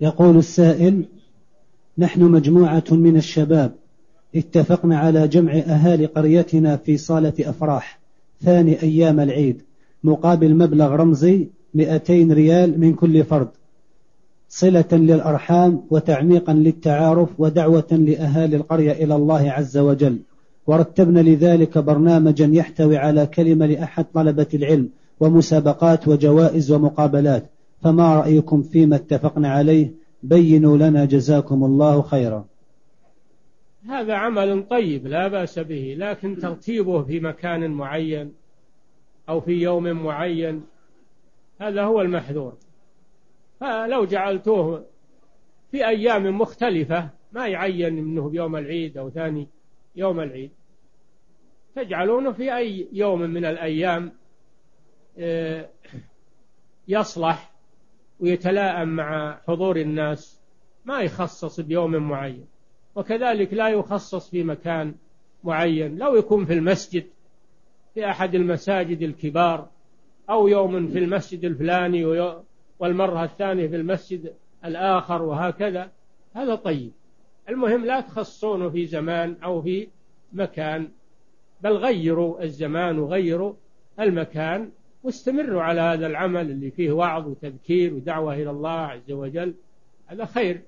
يقول السائل نحن مجموعة من الشباب اتفقنا على جمع أهالي قريتنا في صالة أفراح ثاني أيام العيد مقابل مبلغ رمزي 200 ريال من كل فرد صلة للأرحام وتعميقا للتعارف ودعوة لأهالي القرية إلى الله عز وجل. ورتبنا لذلك برنامجا يحتوي على كلمة لأحد طلبة العلم ومسابقات وجوائز ومقابلات. فما رأيكم فيما اتفقنا عليه؟ بينوا لنا جزاكم الله خيرا. هذا عمل طيب لا بأس به لكن ترتيبه في مكان معين أو في يوم معين هذا هو المحذور. فلو جعلتوه في أيام مختلفة ما يعين منه بيوم العيد أو ثاني يوم العيد. تجعلونه في أي يوم من الأيام آه، يصلح ويتلائم مع حضور الناس ما يخصص بيوم معين وكذلك لا يخصص في مكان معين. لو يكون في المسجد في أحد المساجد الكبار أو يوم في المسجد الفلاني والمرة الثانية في المسجد الآخر وهكذا هذا طيب. المهم لا تخصونه في زمان أو في مكان بل غيروا الزمان وغيروا المكان واستمروا على هذا العمل اللي فيه وعظ وتذكير ودعوة إلى الله عز وجل. هذا خير.